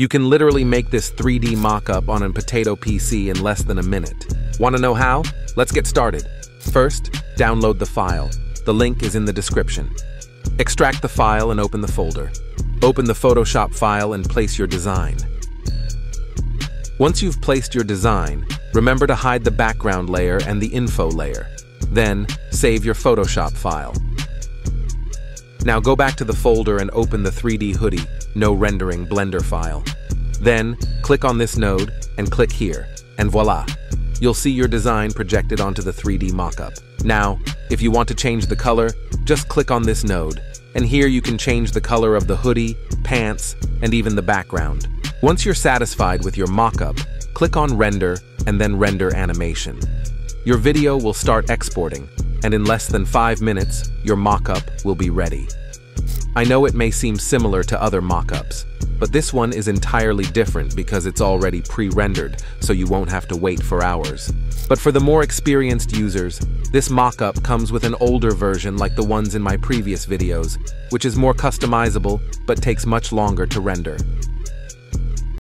You can literally make this 3D mock-up on a potato PC in less than a minute. Want to know how? Let's get started. First, download the file. The link is in the description. Extract the file and open the folder. Open the Photoshop file and place your design. Once you've placed your design, remember to hide the background layer and the info layer. Then, save your Photoshop file. Now go back to the folder and open the 3D hoodie, no rendering Blender file. Then, click on this node and click here, and voila! You'll see your design projected onto the 3D mockup. Now, if you want to change the color, just click on this node, and here you can change the color of the hoodie, pants, and even the background. Once you're satisfied with your mockup, click on Render and then Render Animation. Your video will start exporting, and in less than 5 minutes, your mockup will be ready. I know it may seem similar to other mockups, but this one is entirely different because it's already pre-rendered, so you won't have to wait for hours. But for the more experienced users, this mockup comes with an older version like the ones in my previous videos, which is more customizable but takes much longer to render.